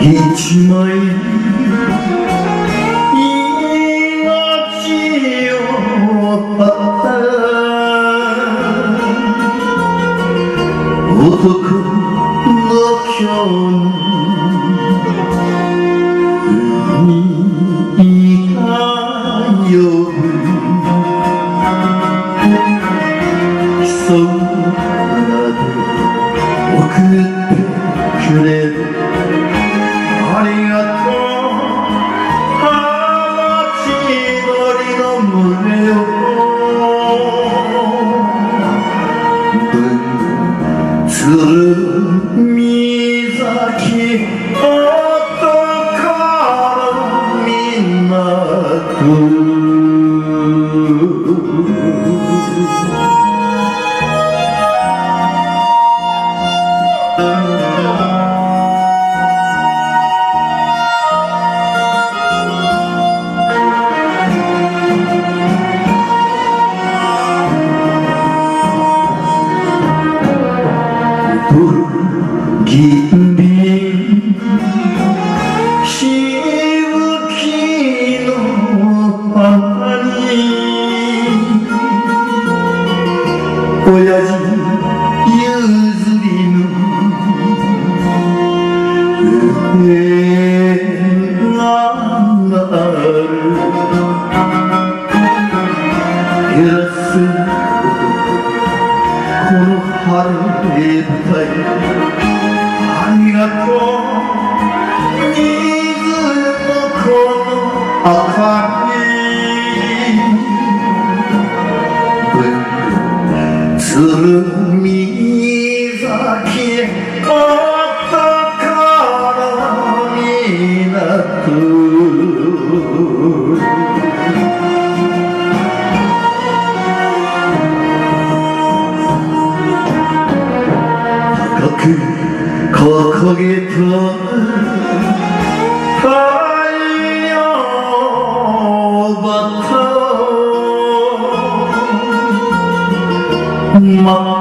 一枚命を張った。男の今日海が鶴親父譲りの絵がある許すこの晴れ舞台 り鶴見崎男の港高く掲げた太陽旗待っ